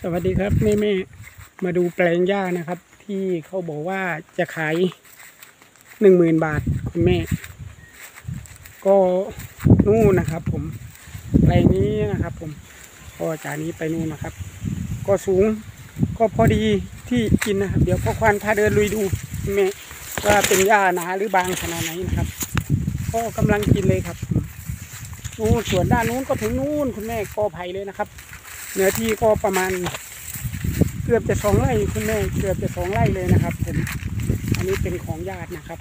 สวัสดีครับแม่แม่มาดูแปลงหญ้านะครับ ที่เขาบอกว่าจะขายหนึ่งหมื่นบาทคุณแม่ ก็นู่นนะครับ ผมแปลงนี้นะครับ ผมก็จากนี้ไปนู่นนะครับ ก็สูงก็พอดีที่กินนะครับ เดี๋ยวพ่อควานพาเดินลุยดูแม่ว่าเป็นหญ้าหนาหรือบางขนาดไหนนะครับก็กำลังกินเลยครับนู่นส่วนด้านนู้นก็ถึงนู่นคุณแม่กอไผ่เลยนะครับ เนื้อที่ก็ประมาณเกือบจะสองไร่คุณแม่เกือบจะสองไร่เลยนะครับผมอันนี้เป็นของญาตินะครับ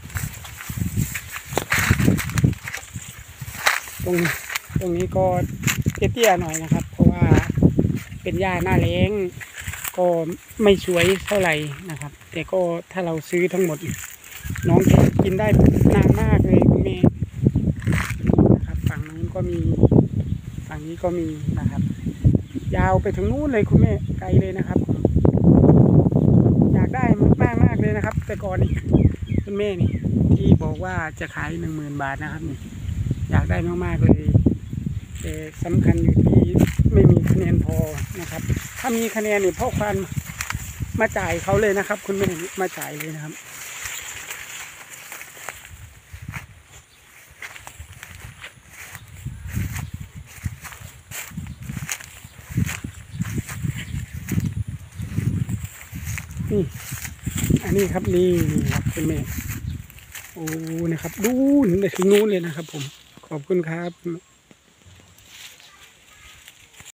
ตรงตรงนี้ก็เตี้ยๆหน่อยนะครับ เพราะว่าเป็นหญ้าหน้าแล้งก็ไม่สวยเท่าไหร่นะครับ แต่ก็ถ้าเราซื้อทั้งหมด น้องแกกินได้นานมากเลยคุณแม่นะครับ ฝั่งนู้นก็มีฝั่งนี้ก็มีนะครับ ยาวไปถึงนู้นเลยคุณแม่ไกลเลยนะครับ อยากได้มากมากเลยนะครับ แต่ก่อนนี่คุณแม่นี่ ที่บอกว่าจะขายหนึ่งหมื่นบาทนะครับนี่อยากได้มากๆเลยแต่สำคัญอยู่ที่ไม่มีคะแนนพอนะครับ ถ้ามีคะแนนนี่พ่อควานมาจ่ายเขาเลยนะครับ คุณแม่มาจ่ายเลยนะครับ นี่ อันนี้ครับนี่นครับคุณแม่โอ้นะครับดูถึงไปถึงนู้นเลยนะครับผมขอบคุณครับ